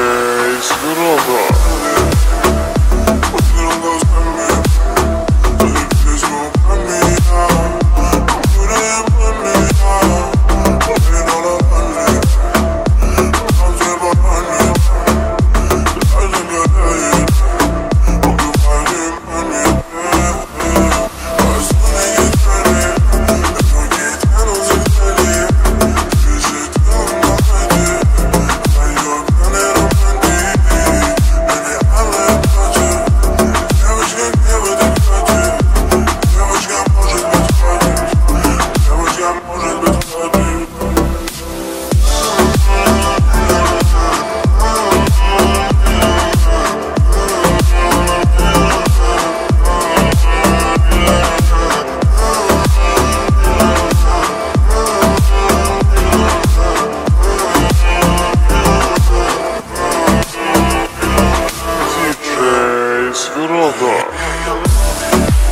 Space Rover. Oh Bulldog.